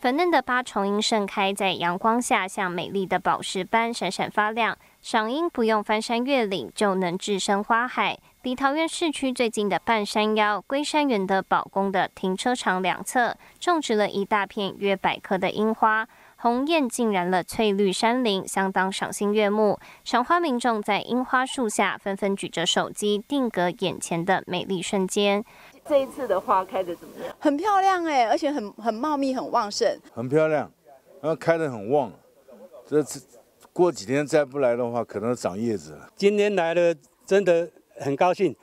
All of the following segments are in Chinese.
粉嫩的八重樱盛开在阳光下，像美丽的宝石般闪闪发亮。赏樱不用翻山越岭就能置身花海，离桃园市区最近的半山腰龟山园的宝宫的停车场两侧，种植了一大片约百棵的樱花，红艳浸染了翠绿山林，相当赏心悦目。赏花民众在樱花树下纷纷举着手机，定格眼前的美丽瞬间。这一次的花开的怎么样？很漂亮哎，而且很很茂密，很旺盛。很漂亮，然后开得很旺，这次。过几天再不来的话，可能长叶子了。今天来了，真的很高兴，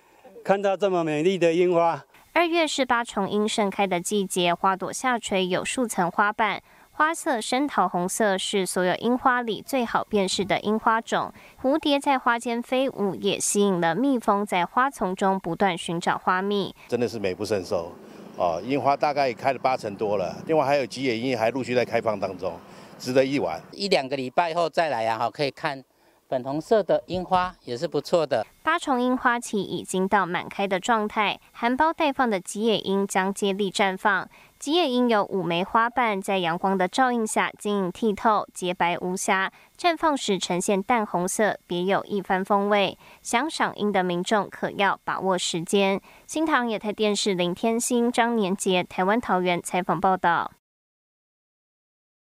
看到这么美丽的樱花。二月是八重樱盛开的季节，花朵下垂有数层花瓣，花色深桃红色，是所有樱花里最好辨识的樱花种。蝴蝶在花间飞舞，也吸引了蜜蜂在花丛中不断寻找花蜜。真的是美不胜收哦！樱花大概开了八成多了，另外还有吉野樱还陆续在开放当中。值得一玩，一两个礼拜后再来啊，哈，可以看粉红色的樱花，也是不错的。八重樱花期已经到满开的状态，含苞待放的吉野樱将接力绽放。吉野樱有五枚花瓣，在阳光的照映下晶莹剔透、洁白无瑕，绽放时呈现淡红色，别有一番风味。想赏樱的民众可要把握时间。新唐野台电视林天星、张年杰，台湾桃园采访报道。